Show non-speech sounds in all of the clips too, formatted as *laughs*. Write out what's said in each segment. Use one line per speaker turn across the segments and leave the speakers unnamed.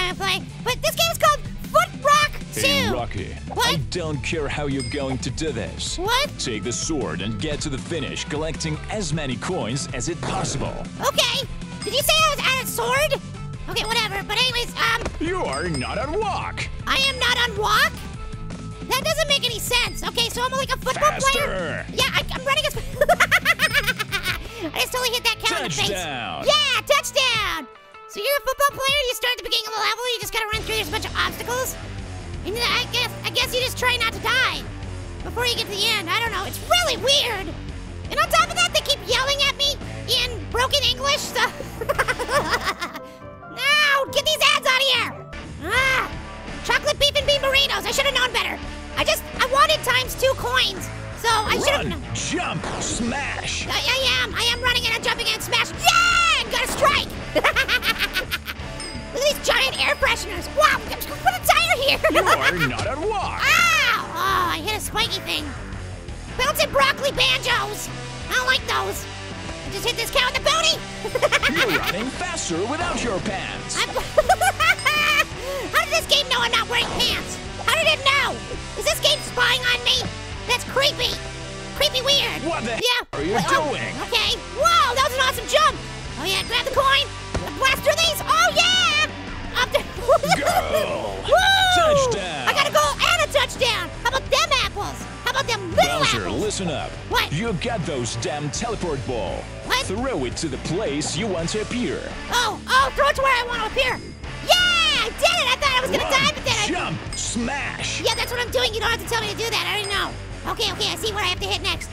games time I play. But this game is called Foot Rock 2.
Hey, Rocky.
What?
I don't care how you're going to do this.
What?
Take the sword and get to the finish, collecting as many coins as it possible.
Okay. Did you say I was out of sword? Okay, whatever. But anyways, um,
You are not on walk.
I am not on walk? That doesn't make any sense. Okay, so I'm like a football player?
Faster.
Yeah, I, I'm running as... *laughs* I just totally hit that cow in the face.
Touchdown.
Yeah, touchdown! So you're a football player, you start at the beginning of the level, you just gotta run through, there's a bunch of obstacles. And I guess, I guess you just try not to die before you get to the end. I don't know, it's really weird.
You are not on walk.
Ow! Oh, I hit a spiky thing. Bouncing broccoli banjos. I don't like those. I just hit this cow in the booty. *laughs*
You're running faster without your pants.
I'm... *laughs* How did this game know I'm not wearing pants? How did it know? Is this game spying on me? That's creepy. Creepy weird.
What the
Yeah.
are you
oh, oh,
doing?
Okay. Whoa, that was an awesome jump. Oh yeah, grab the coin. Blast through these. Oh yeah. Up there. Woo!
Touchdown.
I got a goal and a touchdown. How about them apples? How about them little
Bowser,
apples?
listen up.
What?
You got those damn teleport ball.
What?
Throw it to the place you want to appear.
Oh, oh, throw it to where I want to appear. Yeah, I did it. I thought I was gonna
Run,
die, but then I.
jump, smash.
Yeah, that's what I'm doing. You don't have to tell me to do that. I already know. Okay, okay, I see where I have to hit next.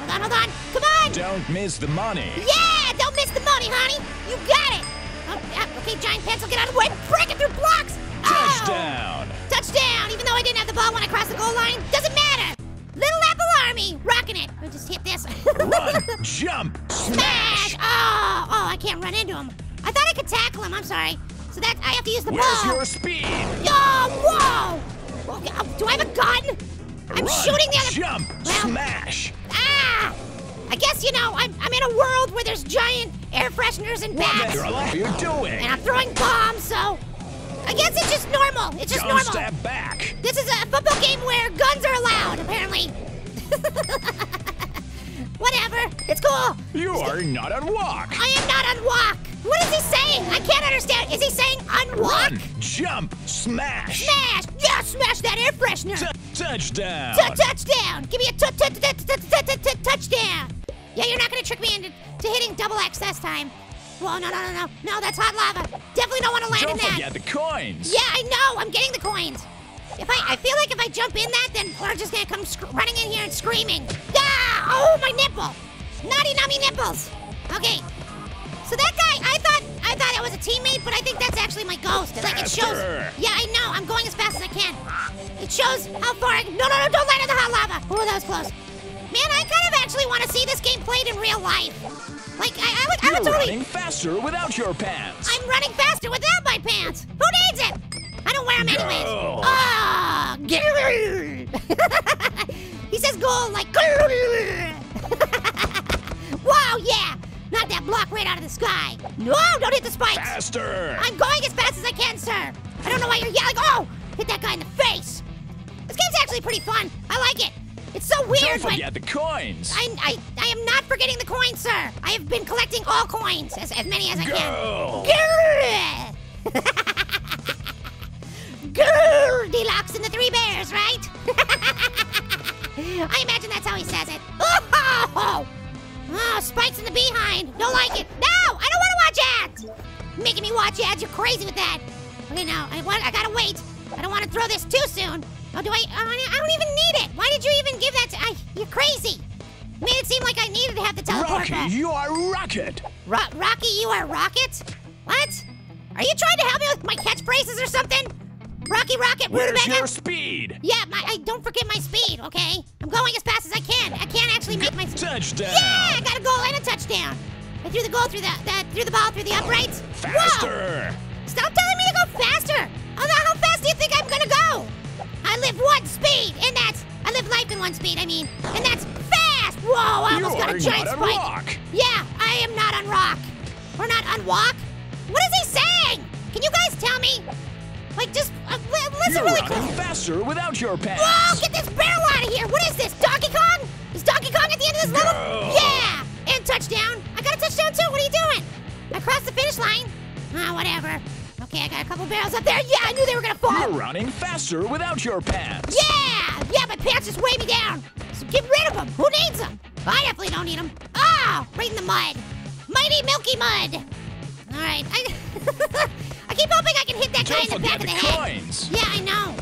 Hold on, hold on. Come on.
Don't miss the money.
Yeah, don't miss the money, honey. You got it. Oh, yeah, okay, giant pencil, get out of the way. Breaking through blocks. Oh,
Touchdown.
touchdown. Even though I didn't have the ball when I crossed the goal line, doesn't matter. Little Apple Army, rocking it. I just hit this.
Run, *laughs* jump,
Smash!
smash.
Oh, oh, I can't run into him. I thought I could tackle him. I'm sorry. So that I have to use the
Where's
ball.
your speed?
Oh, whoa! Uh, do I have a gun? I'm
Run,
shooting the other.
Jump,
Well-
smash.
Ah! I guess you know I'm, I'm in a world where there's giant air fresheners and
What
bats,
hell are you doing?
and I'm throwing bombs. So I guess it's just normal. It's just
Don't
normal.
step back.
This is a football game where guns are allowed, apparently. *laughs* Whatever. It's cool.
You are not on walk.
I am not on walk. What is he saying? I can't understand. Is he saying unwalk?
Run, jump, smash.
Smash! Yeah, smash that air freshener.
T- touchdown.
T- touchdown! Give me a t- t- t- t- t- t- t- touchdown! Yeah, you're not gonna trick me into to hitting double X this time. Whoa, no, no, no, no. No, that's hot lava. Definitely don't want to land
Don't
in that.
forget the coins.
Yeah, I know. I'm getting the coins. If I, I feel like if I jump in that, then we're just gonna come running in here and screaming. Yeah! Oh, my nipple! Naughty nummy nipples. Okay. So that guy, I thought, I thought it was a teammate, but I think that's actually my ghost. Like it shows. Yeah, I know. I'm going as fast as I can. It shows how far I. No, no, no! Don't land in the hot lava. Oh, that was close. Man, I kind of actually want to see this game played in real life. Like I, I would, I
You're
would totally.
running faster without your pants.
I'm running faster without my pants. Who needs it? I don't wear them anyways.
Go.
Ah, grrr. *laughs* he says go like. *laughs* wow, yeah. Knock that block right out of the sky. No, don't hit the spikes.
Faster.
I'm going as fast as I can, sir. I don't know why you're yelling. Oh, hit that guy in the face. This game's actually pretty fun. I like it. It's so weird,
Don't forget the coins.
I, I, I am not forgetting the coins, sir. I have been collecting all coins, as, as many as I
Go.
can. Girl. *laughs* Deluxe and the Three Bears, right? *laughs* I imagine that's how he says it. Oh, oh, spikes in the behind. Don't like it. No, I don't want to watch ads. Making me watch ads. You're crazy with that. Okay, now I want. I gotta wait. I don't want to throw this too soon. Oh, do I? Oh, I I don't even need it. Why did you even give that to? I, you're crazy. Made it seem like I needed to have the teleport
Rocky,
ball.
you are rocket.
Ro- Rocky, you are Rocket? What? Are you trying to help me with my catchphrases or something? Rocky Rocket,
Where's
rutabaga?
your speed?
Yeah, my, I don't forget my speed, okay? I'm going as fast as I can. I can't actually make my.
Touchdown.
Yeah, I got a goal and a touchdown. I threw the goal through the, the threw the ball through the uprights. Whoa!
Faster.
Stop telling me to go faster. Oh, one speed, I mean. And that's fast! Whoa, I almost You're
got
a giant spike.
Rock.
Yeah, I am not on rock. Or not on walk. What is he saying? Can you guys tell me? Like, just uh, listen
You're
really
running
quick.
faster without your pants.
Whoa, get this barrel out of here. What is this, Donkey Kong? Is Donkey Kong at the end of this level? Yeah, and touchdown. I got a touchdown too, what are you doing? I crossed the finish line. Ah, oh, whatever. Okay, I got a couple barrels up there. Yeah, I knew they were gonna fall.
You're running faster without your pants.
Yeah! Yeah, my pants just weigh me down. So get rid of them. Who needs them? I definitely don't need them. Oh, ah, right in the mud. Mighty Milky Mud. All right. I, *laughs* I keep hoping I can hit that guy
Don't
in the back
forget
of
the
the head.
coins.
Yeah, I know.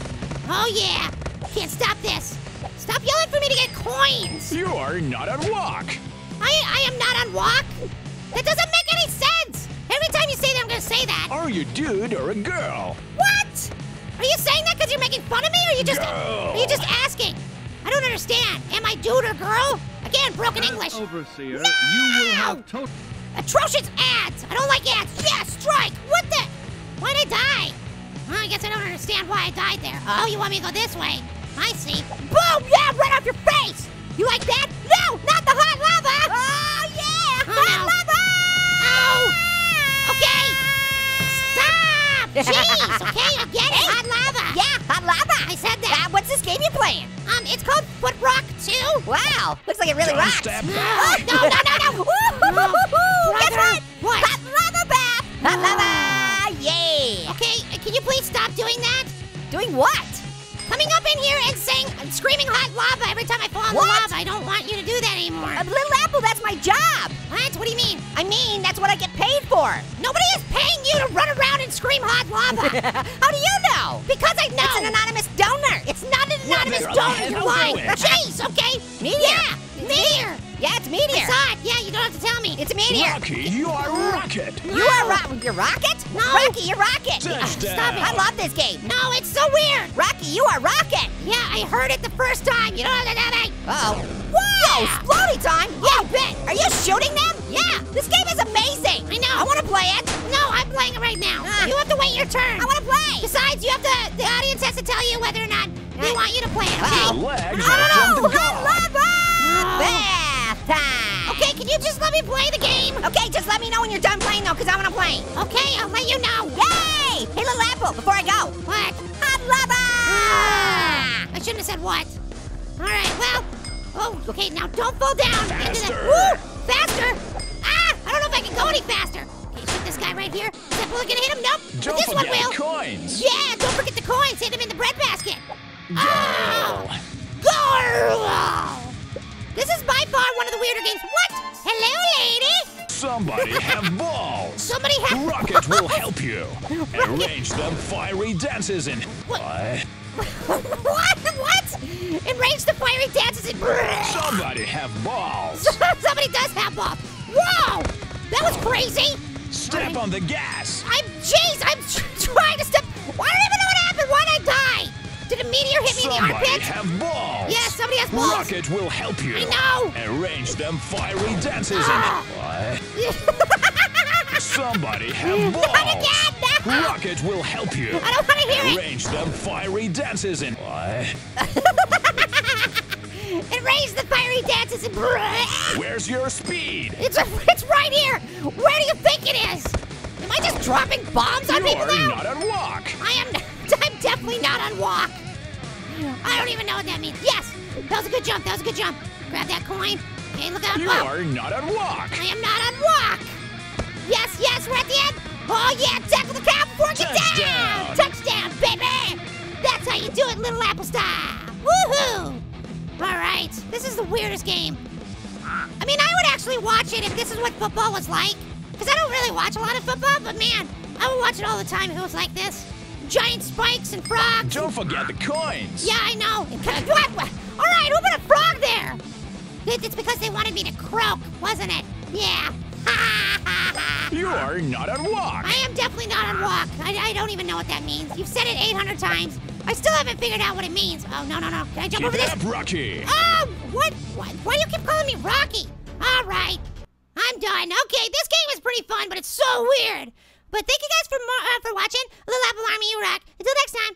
Oh, yeah. Can't stop this. Stop yelling for me to get coins.
You are not on walk.
I, I am not on walk. That doesn't make any sense. Every time you say that, I'm going to say that.
Are you dude or a girl?
What? Are you saying that because you're making fun of me, or are you just
Girl.
are you just asking? I don't understand. Am I dude or girl? Again, broken English.
Overseer,
No!
you will have total.
Atrocious ads. I don't like ads. Yeah, strike. What the? Why'd I die? Well, I guess I don't understand why I died there. Oh, you want me to go this way? I see. Boom! Yeah, right off your face. You like that? No, not the hot lava. Oh *laughs* Jeez. Okay, I get it. Hot lava.
Yeah, hot lava.
I said that.
Uh, what's this game you're playing?
Um, it's called Foot Rock 2.
Wow, looks like it really
Don't
rocks.
step
No,
back.
no, no, no, no. *laughs*
Woo-hoo-hoo-hoo-hoo. Guess what?
What?
Hot lava bath. Hot lava. Yeah.
Okay, uh, can you please stop doing that?
Doing what?
Coming up in here and saying, and screaming hot lava every time I in
What?
I don't want you to do that anymore.
Uh, Little Apple, that's my job.
what? What do you mean?
I mean, that's what I get paid for.
Nobody is paying you to run around and scream hot lava. *laughs*
How do you know?
because I know.
It's an anonymous donor.
It's not an anonymous donor. You're lying. Jeez, okay.
Meteor.
Yeah, meteor.
Yeah, it's
I
Meteor.
saw it. Yeah, you don't have to tell me.
It's a meteor.
Rocky, you are rocket.
You are ro- your rocket?
No.
Rocky, you're rocket.
Touchdown.
Stop it.
I love this game.
no, it's so weird.
Rocky, you are rocket.
Yeah, I heard it the first time. You don't have to tell me.
Uh-oh. Whoa, Splody time.
Yeah, bet.
Are you shooting them?
Yeah.
This game is amazing.
I know.
I want to play it.
No, I'm playing it right now.
Ah.
You have to wait your turn.
I want to play.
Besides, you have to. The audience has to tell you whether or not they want you to play it. Okay?
Uh-oh.
Your legs
Oh,
have jumped the
Okay, can you just let me play the game?
Okay, just let me know when you're done playing though, because I want to play.
Okay, I'll let you know.
Yay! Hey, little apple, before I go.
What?
Hot lava.
Ah, I shouldn't have said what. All right, well. Oh, okay, now don't fall down. into the-
Faster. Rocket will help you. Arrange them fiery dances in.
What?
What? *laughs*
what? What? Enrage the fiery dances in. *laughs*
Somebody have balls.
Somebody does have balls. Whoa! That was crazy.
Step on the gas.
I'm. Jeez, I'm trying to step. I don't even know what happened. Why'd I die? Did a meteor hit me in the armpit?
Somebody have balls.
Yeah, somebody has balls.
Rocket will help you.
I know.
Arrange them fiery dances
Ah.
in. What? *laughs* Somebody have balls.
Not again. No. *laughs*
Rocket will help you.
I don't want to hear it.
Arrange them fiery dances in. What? *laughs*
Enrage the fiery dances in. *laughs*
Where's your speed?
It's a, it's right here. Where do you think it is? Am I just dropping bombs on people now?
You're not on walk.
I am. I'm definitely not on walk. I don't even know what that means. Yes, that was a good jump. That was a good jump. Grab that coin. Okay, look out.
You are not on walk.
I am not on walk. Yes, yes, we're at the end. Oh yeah, tackle the cow before it gets down.
Touchdown.
Touchdown, baby. That's how you do it, little apple style. Woohoo! All right, this is the weirdest game. I mean, I would actually watch it if this is what football was like. Because I don't really watch a lot of football, but man, I would watch it all the time if it was like this. Giant spikes and frogs.
Don't forget the coins.
Yeah, I know. What? What? All right, who put a frog there? It's because they wanted me to croak, wasn't it? Yeah. *laughs*
You are not on walk.
I am definitely not on walk. I, I don't even know what that means. You've said it 800 times. I still haven't figured out what it means. Oh, no, no, no. Can I jump over this?
up, Rocky.
Oh, what? What? Why do you keep calling me Rocky? All right. I'm done. Okay, this game was pretty fun, but it's so weird. But thank you guys for more, uh, for watching. Little Apple Army, you rock. Until next time,